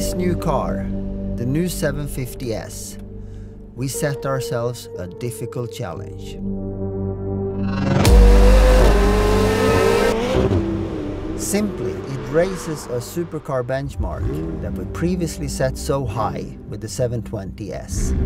this new car, the new 750S, we set ourselves a difficult challenge. Simply, it raises a supercar benchmark that we previously set so high with the 720S.